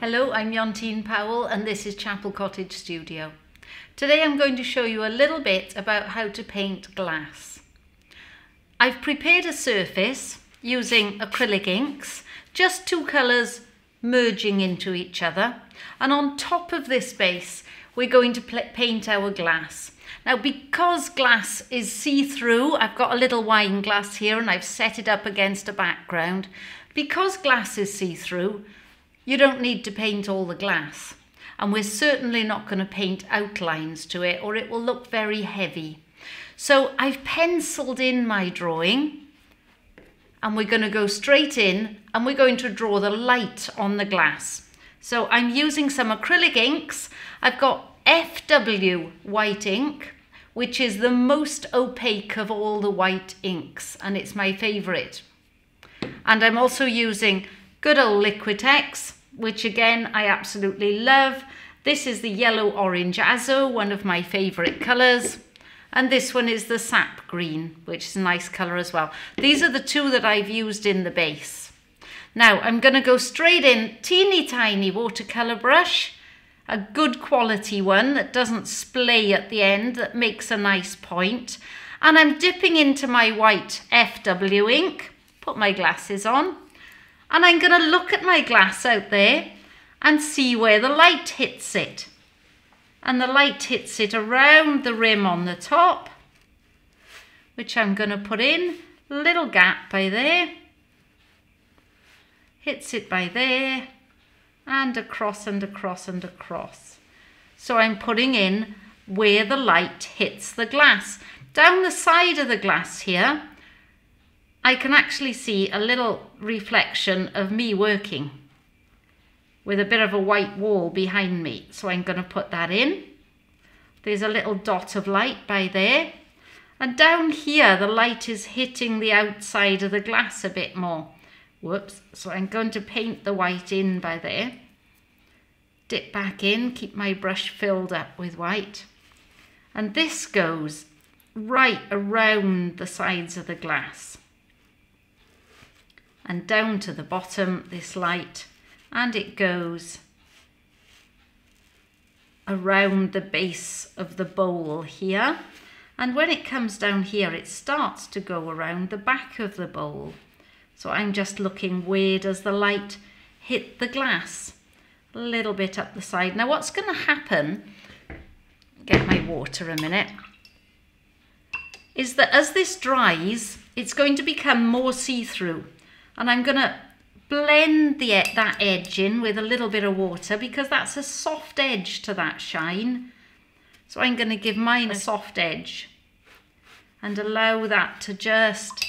Hello, I'm Jantien Powell and this is Chapel Cottage Studio. Today I'm going to show you a little bit about how to paint glass. I've prepared a surface using acrylic inks, just two colours merging into each other and on top of this base we're going to paint our glass. Now because glass is see-through, I've got a little wine glass here and I've set it up against a background. Because glass is see-through, you don't need to paint all the glass. And we're certainly not going to paint outlines to it or it will look very heavy. So I've penciled in my drawing and we're going to go straight in and we're going to draw the light on the glass. So I'm using some acrylic inks. I've got FW white ink, which is the most opaque of all the white inks, and it's my favourite. And I'm also using good old Liquitex, which again, I absolutely love. This is the yellow orange azo, one of my favourite colours. And this one is the sap green, which is a nice colour as well. These are the two that I've used in the base. Now I'm going to go straight in, teeny tiny watercolour brush, a good quality one that doesn't splay at the end, that makes a nice point. And I'm dipping into my white FW ink, put my glasses on, and I'm going to look at my glass out there and see where the light hits it. And the light hits it around the rim on the top, which I'm going to put in, little gap by there, hits it by there, and across and across and across. So I'm putting in where the light hits the glass. Down the side of the glass here, I can actually see a little reflection of me working with a bit of a white wall behind me. So I'm going to put that in. There's a little dot of light by there. And down here, the light is hitting the outside of the glass a bit more. Whoops. So I'm going to paint the white in by there. Dip back in, keep my brush filled up with white. And this goes right around the sides of the glass. And down to the bottom, this light. And it goes around the base of the bowl here. And when it comes down here, it starts to go around the back of the bowl. So I'm just looking where does the light hit the glass? A little bit up the side. Now what's going to happen, get my water a minute, is that as this dries, it's going to become more see-through. And I'm going to blend the that edge in with a little bit of water because that's a soft edge to that shine. So I'm going to give mine a soft edge and allow that to just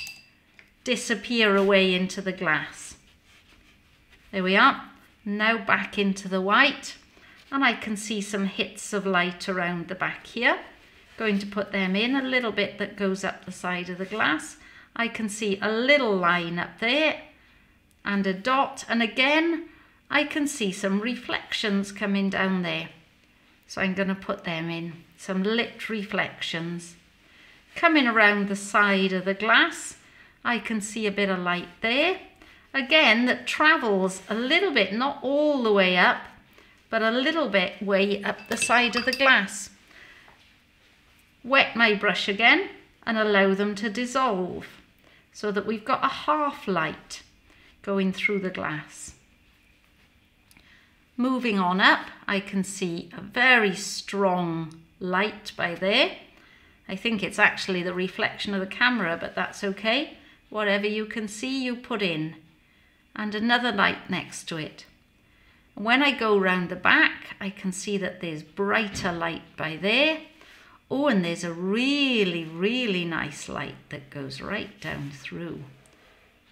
disappear away into the glass. There we are. Now back into the white and I can see some hits of light around the back here. Going to put them in, a little bit that goes up the side of the glass. I can see a little line up there and a dot and again I can see some reflections coming down there. So I'm going to put them in, some lit reflections. Coming around the side of the glass I can see a bit of light there. Again, that travels a little bit, not all the way up, but a little bit way up the side of the glass. Wet my brush again and allow them to dissolve so that we've got a half light going through the glass. Moving on up, I can see a very strong light by there. I think it's actually the reflection of the camera, but that's okay. Whatever you can see, you put in. And another light next to it. when I go round the back, I can see that there's brighter light by there. Oh, and there's a really, really nice light that goes right down through.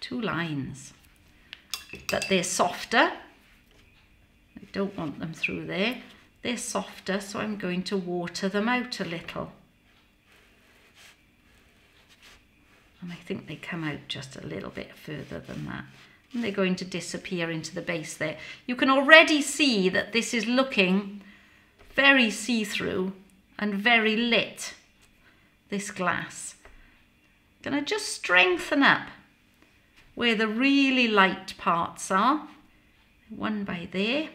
Two lines. But they're softer. I don't want them through there. They're softer, so I'm going to water them out a little. And I think they come out just a little bit further than that. And they're going to disappear into the base there. You can already see that this is looking very see-through and very lit, this glass. Gonna just strengthen up where the really light parts are. One by there.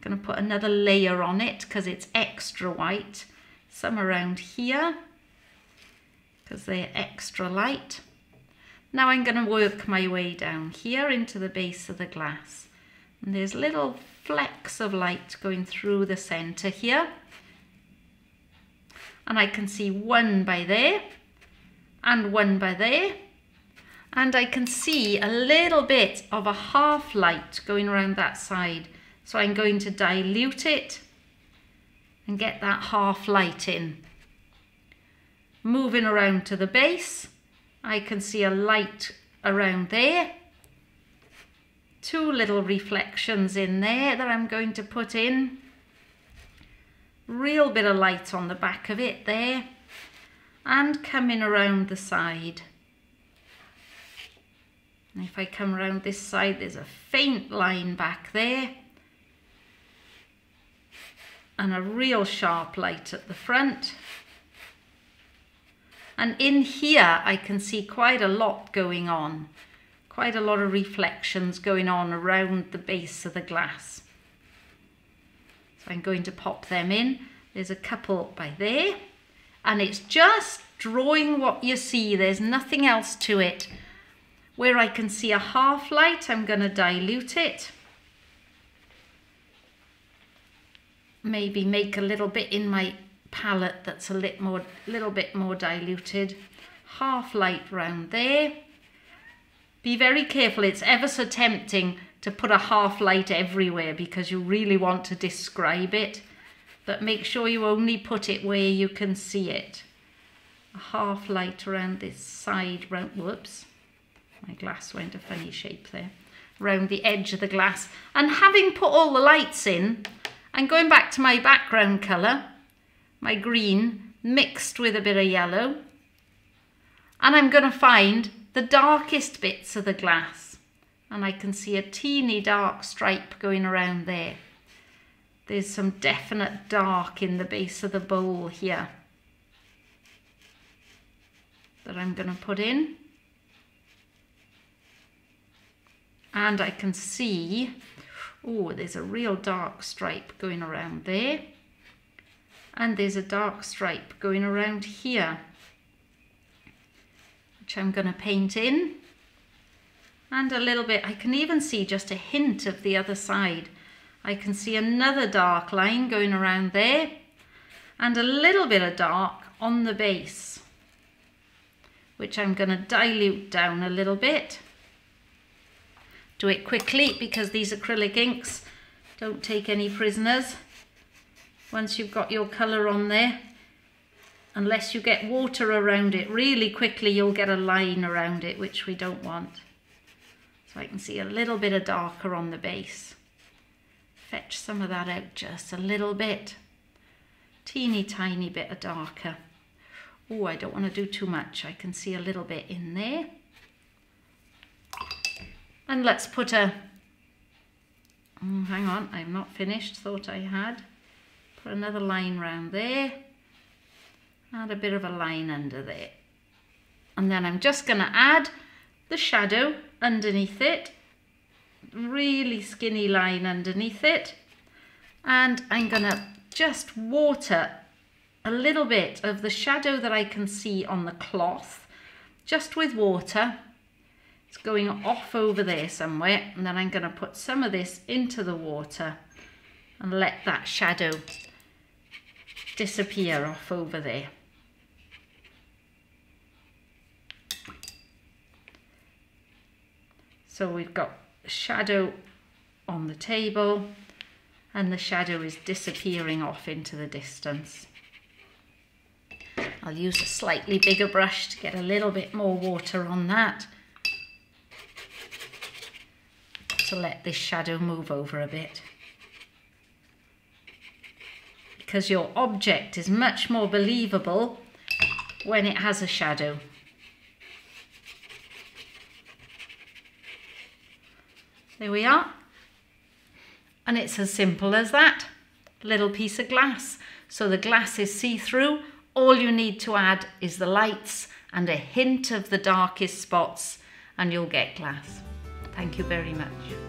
going to put another layer on it because it's extra white. Some around here because they're extra light. Now I'm going to work my way down here into the base of the glass. And there's little flecks of light going through the centre here. And I can see one by there and one by there. And I can see a little bit of a half light going around that side. So I'm going to dilute it and get that half light in. Moving around to the base, I can see a light around there. Two little reflections in there that I'm going to put in. Real bit of light on the back of it there. And coming around the side. And if I come around this side, there's a faint line back there. And a real sharp light at the front. And in here, I can see quite a lot going on. Quite a lot of reflections going on around the base of the glass. I'm going to pop them in. There's a couple by there. And it's just drawing what you see. There's nothing else to it. Where I can see a half light, I'm going to dilute it. Maybe make a little bit in my palette that's a little more, little bit more diluted. Half light round there. Be very careful, it's ever so tempting to put a half light everywhere because you really want to describe it. But make sure you only put it where you can see it. A half light around this side, round, whoops, my glass went a funny shape there, around the edge of the glass. And having put all the lights in, and going back to my background colour, my green mixed with a bit of yellow. And I'm going to find the darkest bits of the glass. And I can see a teeny dark stripe going around there. There's some definite dark in the base of the bowl here that I'm going to put in. And I can see, oh, there's a real dark stripe going around there and there's a dark stripe going around here which I'm going to paint in and a little bit I can even see just a hint of the other side I can see another dark line going around there and a little bit of dark on the base which I'm going to dilute down a little bit do it quickly because these acrylic inks don't take any prisoners once you've got your colour on there. Unless you get water around it really quickly, you'll get a line around it, which we don't want. So I can see a little bit of darker on the base. Fetch some of that out just a little bit. Teeny tiny bit of darker. Oh, I don't want to do too much. I can see a little bit in there. And let's put a, oh, hang on, I'm not finished, thought I had. Put another line round there. Add a bit of a line under there. And then I'm just going to add the shadow underneath it. Really skinny line underneath it. And I'm to just water a little bit of the shadow that I can see on the cloth just with water. It's going off over there somewhere and then I'm to put some of this into the water and let that shadow disappear off over there. So we've got shadow on the table and the shadow is disappearing off into the distance. I'll use a slightly bigger brush to get a little bit more water on that to let this shadow move over a bit because your object is much more believable when it has a shadow. There we are. And it's as simple as that. Little piece of glass. So the glass is see-through. All you need to add is the lights and a hint of the darkest spots and you'll get glass. Thank you very much.